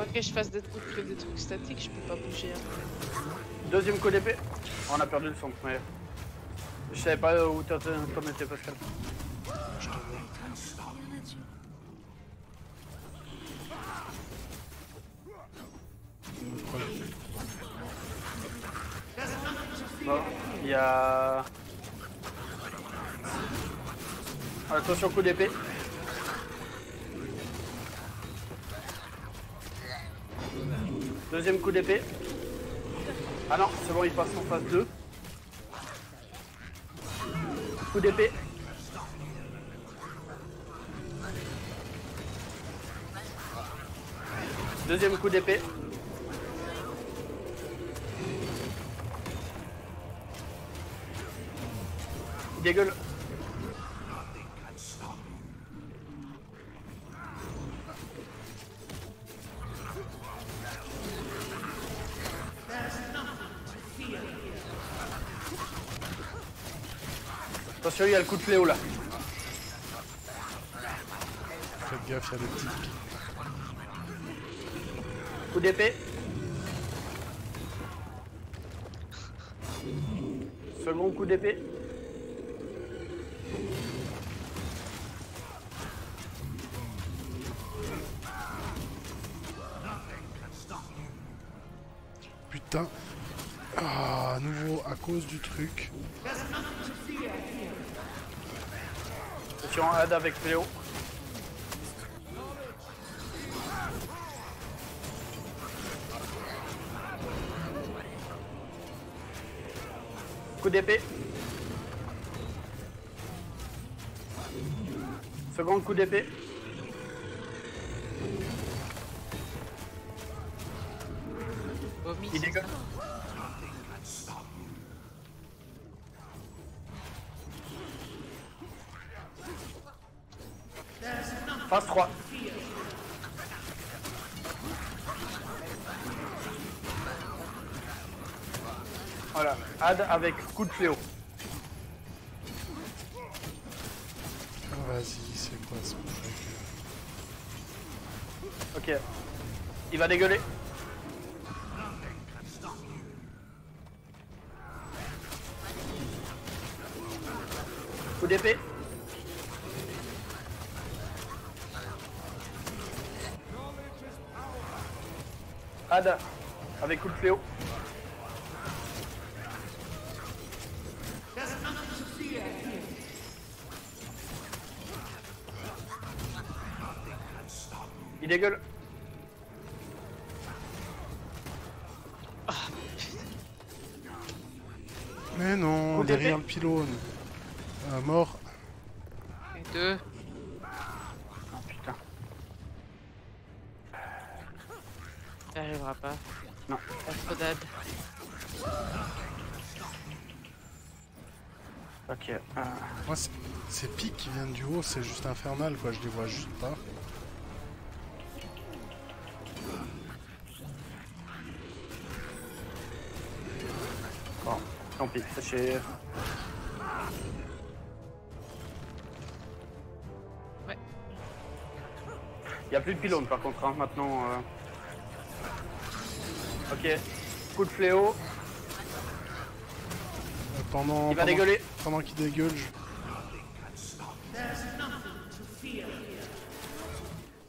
Faut que je fasse des trucs, des trucs statiques, je peux pas bouger. hein. Deuxième coup d'épée. On a perdu le son, mais. Je savais pas où t'en étais, Pascal. Bon, il y a. Attention, coup d'épée. Deuxième coup d'épée. Ah non, c'est bon, il passe en phase 2. Coup d'épée. Deuxième coup d'épée. Il dégueule. Il y a le coup de fléau là. Faites gaffe, il y a des piques. Coup d'épée. Second coup d'épée. Putain. Ah, à nouveau, à cause du truc. Attention, aide avec fléau. Coup d'épée. Second coup d'épée. Voilà, add avec coup de fléau. Vas-y, c'est quoi ce truc Ok. Il va dégueuler. Coup d'épée. Ada, avec coup de fléau. Mais non, derrière le pylône. Ah, mort. Et deux. Putain. Il arrivera pas. Non. Pas trop d'ad. Ok. euh, Moi, c'est- ces pics qui viennent du haut, c'est juste infernal, quoi. Je les vois juste pas. Ouais. Il y a plus de pylône par contre, hein, maintenant. euh. Ok, coup de fléau, Euh, pendant il va pendant, dégueuler. pendant qu'il dégueule, je...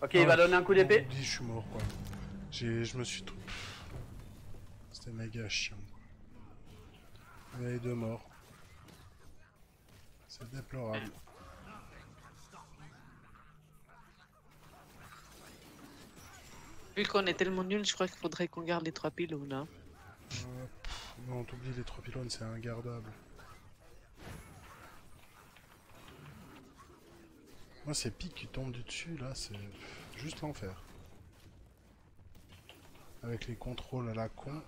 Ok, il va Ah, donner un coup d'épée. je suis mort, quoi. J'ai, je me suis tout. C'était méga chiant. Y a les deux morts. C'est déplorable. Vu qu'on est tellement nuls, je crois qu'il faudrait qu'on garde les trois pylônes. Hein. Euh, non, t'oublies les trois pylônes, c'est ingardable. Moi, ces pics qui tombent du dessus, là, c'est juste l'enfer. Avec les contrôles à la con.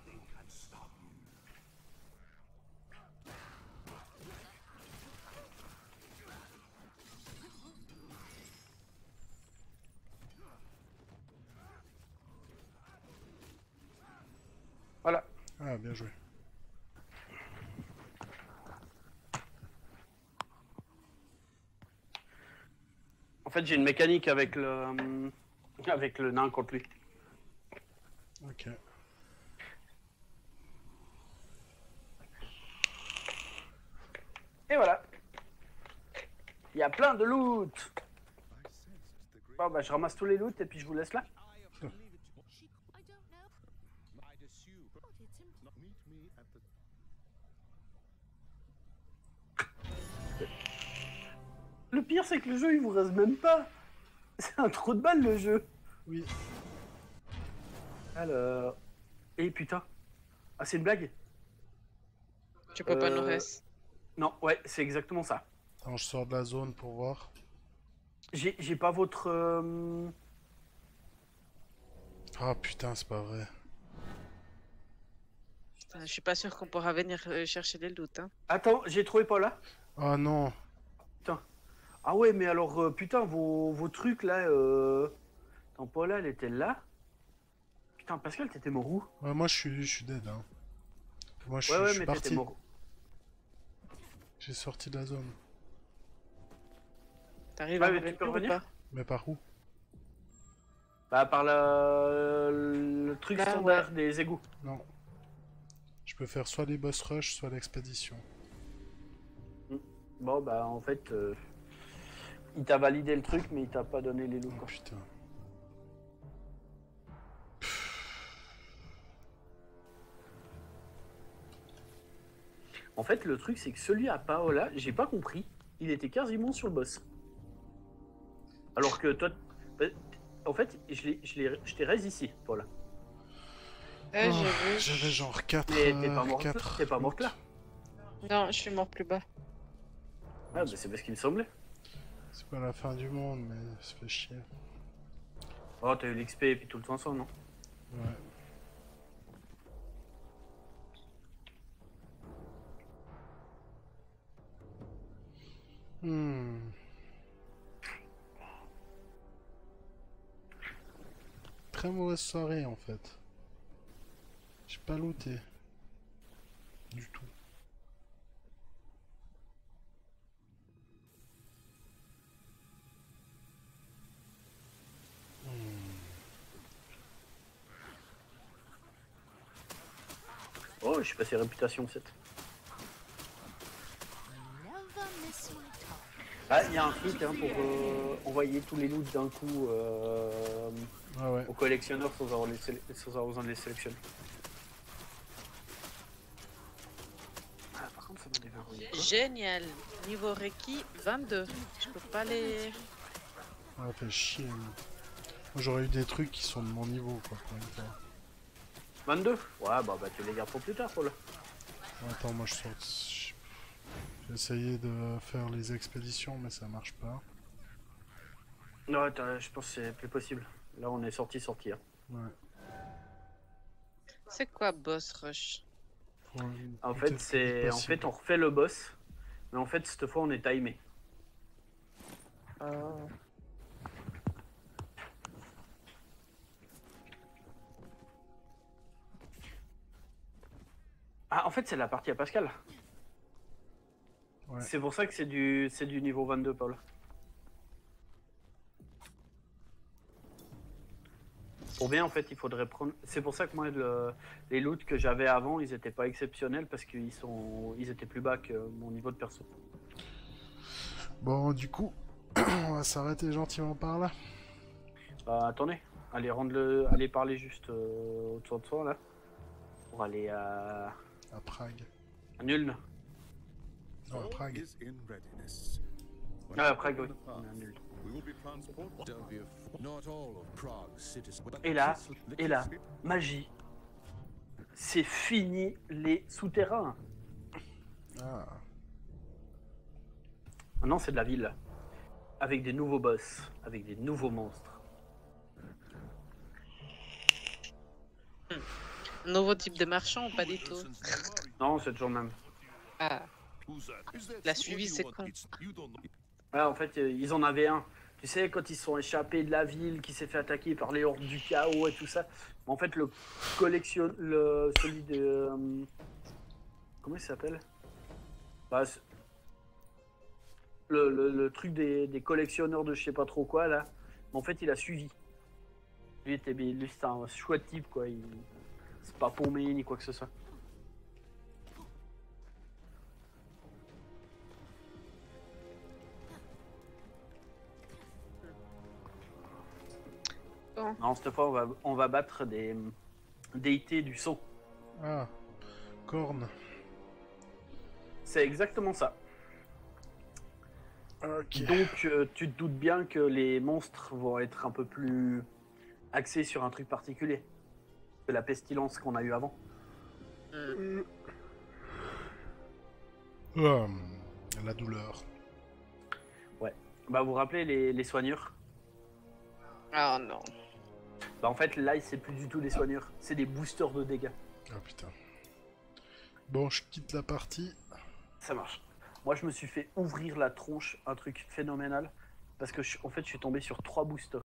Voilà. Ah, bien joué. En fait, j'ai une mécanique avec le. euh, Avec le nain contre lui. Ok. Et voilà. Il y a plein de loot. Bon, bah, je ramasse tous les loots et puis je vous laisse là. Pire, c'est que le jeu, il vous reste même pas. C'est un trou de balle, le jeu. Oui. Alors. Et putain. Ah, c'est une blague Tu peux pas Euh, nous rester. Non, ouais, c'est exactement ça. Attends, je sors de la zone pour voir. J'ai j'ai pas votre. euh, Ah putain, c'est pas vrai. Putain, je suis pas sûr qu'on pourra venir euh, chercher les loots. Hein. Attends, j'ai trouvé Paula. Ah non. Ah ouais, mais alors, euh, putain, vos, vos trucs là. Euh... Attends, Paula, elle était là. Putain, Pascal, t'étais mort où? Ouais, moi, je suis, je suis dead. Hein. Moi, je, Ouais, suis- je ouais, suis mais t'étais parti. mort. J'ai sorti de la zone. T'arrives Ouais, à mais revenir tu peux revenir? pas Mais par où? Bah, par la... le truc Là, standard des égouts. Non. Je peux faire soit les boss rush, soit l'expédition. Bon, bah, en fait, euh, il t'a validé le truc, mais il t'a pas donné les loups. Oh putain. En fait, le truc, c'est que celui à Paola, j'ai pas compris. Il était quasiment sur le boss. Alors que toi. bah, En fait, je t'ai raise ici, Paola. Oh, vu. J'avais genre 4. Mais t'es pas pas morte là. Non, je suis mort plus bas. Ah, bah, c'est parce qu'il me semblait. C'est pas la fin du monde, mais ça fait chier. Oh, t'as eu l'XP et puis tout le temps ça, non Ouais. Hmm. Très mauvaise soirée en fait. J'ai pas looté. Du tout. Oh, je suis passé réputation 7. Never miss my talk. Ah, il y a un truc hein, pour euh, envoyer tous les loots d'un coup. euh, Ouais, ouais. aux collectionneurs sans avoir, les sans avoir besoin de les sélectionner. Ah, par contre, ça m'a déverrouillé. Génial. Niveau Reiki, 22. Je peux pas les... Ah, fait chier. Moi, j'aurais eu des trucs qui sont de mon niveau, quoi, pour une fois. 22 Ouais, bah, bah tu les gardes pour plus tard, Paul. Attends, moi, je sors... J'ai essayé de faire les expéditions, mais ça marche pas. Non, attends, je pense que c'est plus possible. Là, on est sorti, sorti. hein. Ouais. C'est quoi Boss Rush? En fait, c'est, en fait, on refait le boss, mais en fait, cette fois, on est timé. Ah, en fait, c'est la partie à Pascal. Ouais. C'est pour ça que c'est du, c'est du niveau 22, Paul. Pour bien, en fait, il faudrait prendre. C'est pour ça que moi, le- les loots que j'avais avant, ils étaient pas exceptionnels parce qu'ils sont, ils étaient plus bas que mon niveau de perso. Bon, du coup, on va s'arrêter gentiment par là. Bah, attendez, allez rendre le, allez parler juste euh, autour de soi là, pour aller à, À Prague. à Nuln. Non, à Prague. is in readiness. When Ah, à we Prague, oui. but Et là, et là, magie. C'est fini les souterrains. Ah, Maintenant, c'est de la ville. Avec des nouveaux boss, avec des nouveaux monstres. Nouveau type de marchand ou pas du tout Non, c'est toujours le même. Ah, La suivi, c'est know. Ouais, en fait, euh, ils en avaient un. Tu sais, quand ils sont échappés de la ville, qui s'est fait attaquer par les hordes du chaos et tout ça. En fait, le collection, le celui de, euh, comment il s'appelle? Bah, le- le truc des, des collectionneurs de je sais pas trop quoi là. En fait, il a suivi. Lui, était, lui c'était un chouette type quoi. Il, c'est pas paumé ni quoi que ce soit. Bon. Non, cette fois, on va, on va battre des déités du son. ah. Corne. C'est exactement ça. Donc, euh, tu te doutes bien que les monstres vont être un peu plus axés sur un truc particulier que la pestilence qu'on a eu avant. hmm. Hum, la douleur. Bah, vous vous rappelez les, les soigneurs? Oh non. Bah, en fait, là, c'est plus du tout des soigneurs, c'est des boosters de dégâts. Ah putain. Bon, je quitte la partie. Ça marche. Moi, je me suis fait ouvrir la tronche, un truc phénoménal, parce que je- en fait, je suis tombé sur trois boosters.